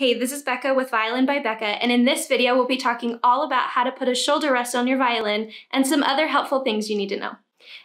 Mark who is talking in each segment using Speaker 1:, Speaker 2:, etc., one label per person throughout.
Speaker 1: Hey, this is Becca with Violin by Becca, and in this video we'll be talking all about how to put a shoulder rest on your violin and some other helpful things you need to know.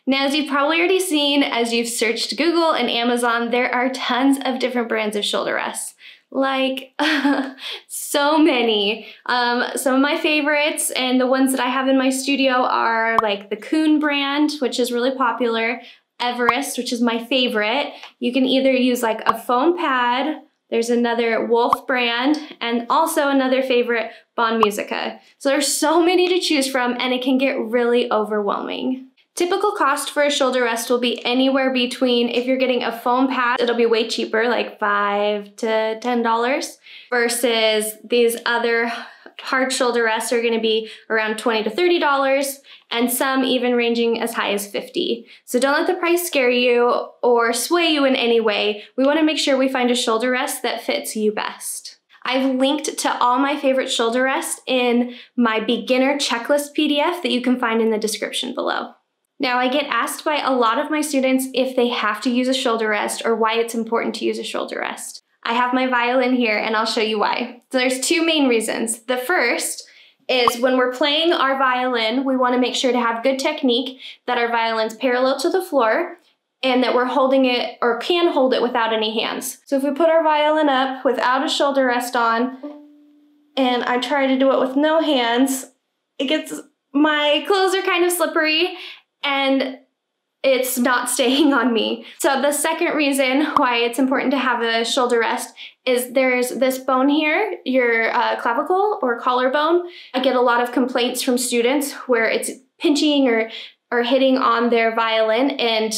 Speaker 1: Now, as you've probably already seen, as you've searched Google and Amazon, there are tons of different brands of shoulder rests. Like, so many. Um, some of my favorites and the ones that I have in my studio are like the Kun brand, which is really popular, Everest, which is my favorite. You can either use like a foam pad, there's another Wolf brand, and also another favorite, Bon Musica. So there's so many to choose from and it can get really overwhelming. Typical cost for a shoulder rest will be anywhere between, if you're getting a foam pad, it'll be way cheaper, like five to $10, versus these other hard shoulder rests are gonna be around 20 to $30 and some even ranging as high as 50. So don't let the price scare you or sway you in any way. We wanna make sure we find a shoulder rest that fits you best. I've linked to all my favorite shoulder rests in my beginner checklist PDF that you can find in the description below. Now, I get asked by a lot of my students if they have to use a shoulder rest or why it's important to use a shoulder rest. I have my violin here and I'll show you why. So there's two main reasons. The first is when we're playing our violin, we wanna make sure to have good technique, that our violin's parallel to the floor, and that we're holding it or can hold it without any hands. So if we put our violin up without a shoulder rest on, and I try to do it with no hands, it gets, my clothes are kind of slippery, and it's not staying on me. So the second reason why it's important to have a shoulder rest is there's this bone here, your uh, clavicle or collarbone. I get a lot of complaints from students where it's pinching or, or hitting on their violin and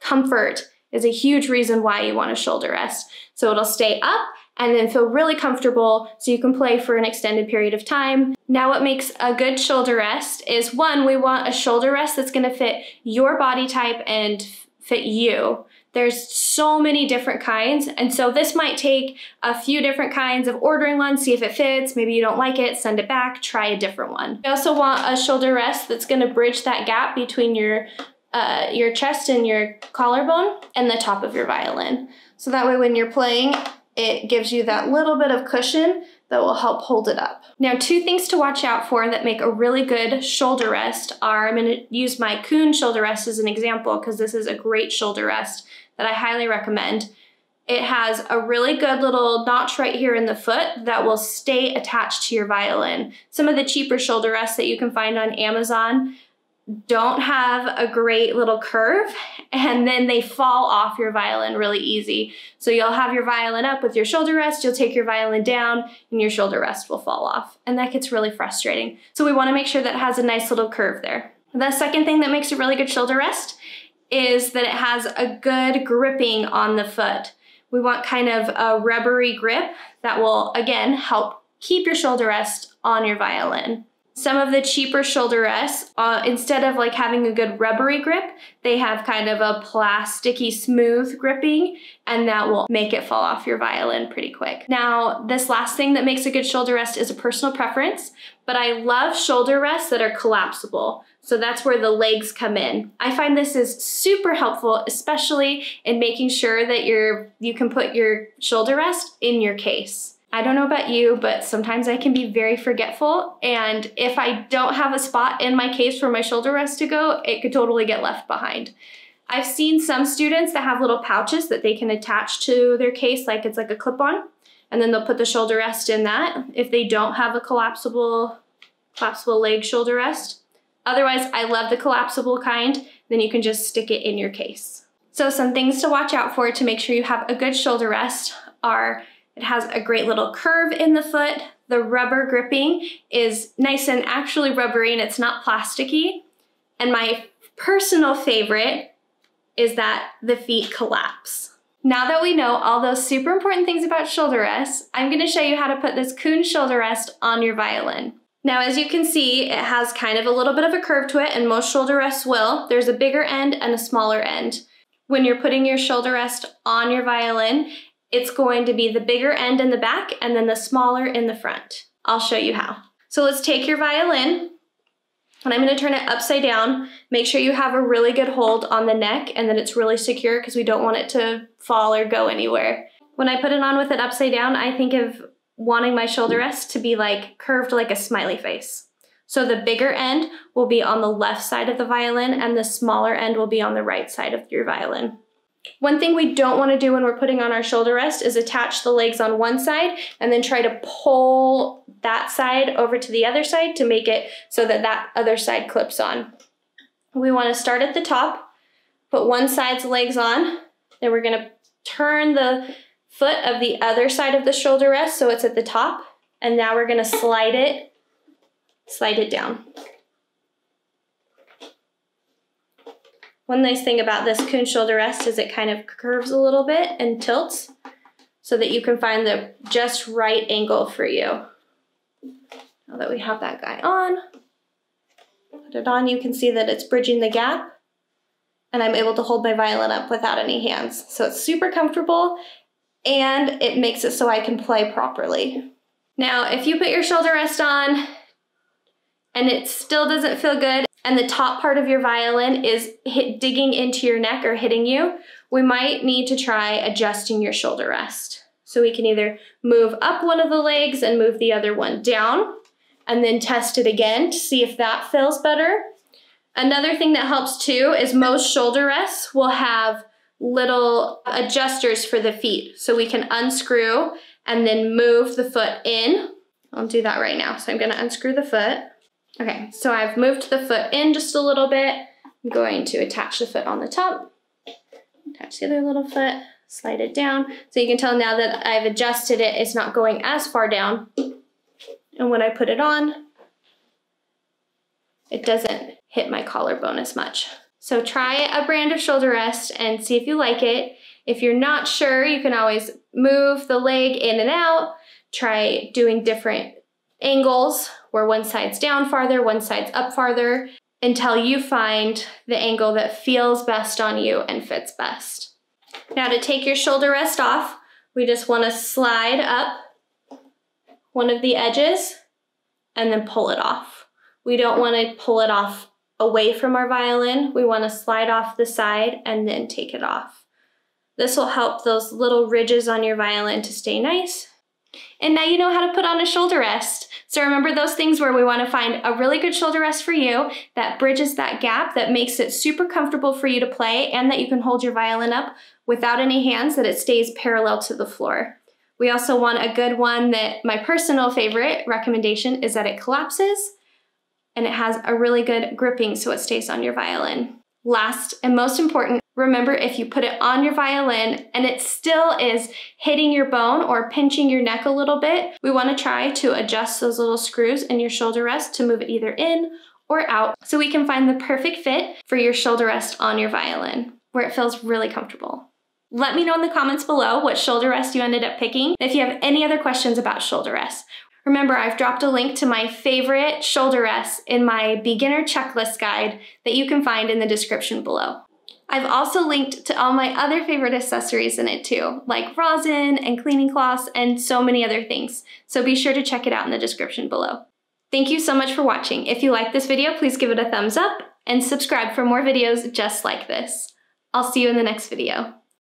Speaker 1: comfort is a huge reason why you want a shoulder rest. So it'll stay up and then feel really comfortable so you can play for an extended period of time. Now what makes a good shoulder rest is one, we want a shoulder rest that's gonna fit your body type and fit you. There's so many different kinds, and so this might take a few different kinds of ordering one, see if it fits, maybe you don't like it, send it back, try a different one. You also want a shoulder rest that's gonna bridge that gap between your uh, your chest and your collarbone and the top of your violin. So that way when you're playing, it gives you that little bit of cushion that will help hold it up. Now, two things to watch out for that make a really good shoulder rest are, I'm gonna use my Kun shoulder rest as an example because this is a great shoulder rest that I highly recommend. It has a really good little notch right here in the foot that will stay attached to your violin. Some of the cheaper shoulder rests that you can find on Amazon don't have a great little curve and then they fall off your violin really easy. So you'll have your violin up with your shoulder rest, you'll take your violin down and your shoulder rest will fall off. And that gets really frustrating. So we wanna make sure that has a nice little curve there. The second thing that makes a really good shoulder rest is that it has a good gripping on the foot. We want kind of a rubbery grip that will, again, help keep your shoulder rest on your violin. Some of the cheaper shoulder rests, uh, instead of like having a good rubbery grip, they have kind of a plasticky smooth gripping and that will make it fall off your violin pretty quick. Now, this last thing that makes a good shoulder rest is a personal preference, but I love shoulder rests that are collapsible. So that's where the legs come in. I find this is super helpful, especially in making sure that you're, you can put your shoulder rest in your case. I don't know about you, but sometimes I can be very forgetful. And if I don't have a spot in my case for my shoulder rest to go, it could totally get left behind. I've seen some students that have little pouches that they can attach to their case like it's like a clip-on, and then they'll put the shoulder rest in that if they don't have a collapsible, collapsible leg shoulder rest. Otherwise, I love the collapsible kind, then you can just stick it in your case. So some things to watch out for to make sure you have a good shoulder rest are it has a great little curve in the foot. The rubber gripping is nice and actually rubbery and it's not plasticky. And my personal favorite is that the feet collapse. Now that we know all those super important things about shoulder rests, I'm gonna show you how to put this Kun shoulder rest on your violin. Now, as you can see, it has kind of a little bit of a curve to it, and most shoulder rests will. There's a bigger end and a smaller end. When you're putting your shoulder rest on your violin, it's going to be the bigger end in the back and then the smaller in the front. I'll show you how. So let's take your violin and I'm gonna turn it upside down. Make sure you have a really good hold on the neck and that it's really secure because we don't want it to fall or go anywhere. When I put it on with it upside down, I think of wanting my shoulder rest to be like curved like a smiley face. So the bigger end will be on the left side of the violin and the smaller end will be on the right side of your violin. One thing we don't want to do when we're putting on our shoulder rest is attach the legs on one side and then try to pull that side over to the other side to make it so that that other side clips on. We want to start at the top, put one side's legs on, then we're going to turn the foot of the other side of the shoulder rest so it's at the top, and now we're going to slide it, slide it down. One nice thing about this Kun shoulder rest is it kind of curves a little bit and tilts so that you can find the just right angle for you. Now that we have that guy on, put it on, you can see that it's bridging the gap and I'm able to hold my violin up without any hands. So it's super comfortable and it makes it so I can play properly. Now, if you put your shoulder rest on and it still doesn't feel good, and the top part of your violin is hit, digging into your neck or hitting you, we might need to try adjusting your shoulder rest. So we can either move up one of the legs and move the other one down, and then test it again to see if that feels better. Another thing that helps too is most shoulder rests will have little adjusters for the feet. So we can unscrew and then move the foot in. I'll do that right now. So I'm gonna unscrew the foot Okay, so I've moved the foot in just a little bit. I'm going to attach the foot on the top, attach the other little foot, slide it down. So you can tell now that I've adjusted it, it's not going as far down. And when I put it on, it doesn't hit my collarbone as much. So try a brand of shoulder rest and see if you like it. If you're not sure, you can always move the leg in and out. Try doing different angles where one side's down farther, one side's up farther, until you find the angle that feels best on you and fits best. Now to take your shoulder rest off, we just wanna slide up one of the edges and then pull it off. We don't wanna pull it off away from our violin. We wanna slide off the side and then take it off. This will help those little ridges on your violin to stay nice and now you know how to put on a shoulder rest. So remember those things where we wanna find a really good shoulder rest for you that bridges that gap, that makes it super comfortable for you to play and that you can hold your violin up without any hands, that it stays parallel to the floor. We also want a good one that my personal favorite recommendation is that it collapses and it has a really good gripping so it stays on your violin. Last and most important, remember if you put it on your violin and it still is hitting your bone or pinching your neck a little bit, we wanna try to adjust those little screws in your shoulder rest to move it either in or out so we can find the perfect fit for your shoulder rest on your violin where it feels really comfortable. Let me know in the comments below what shoulder rest you ended up picking. If you have any other questions about shoulder rest, Remember, I've dropped a link to my favorite shoulder rests in my beginner checklist guide that you can find in the description below. I've also linked to all my other favorite accessories in it too, like rosin and cleaning cloths and so many other things. So be sure to check it out in the description below. Thank you so much for watching. If you like this video, please give it a thumbs up and subscribe for more videos just like this. I'll see you in the next video.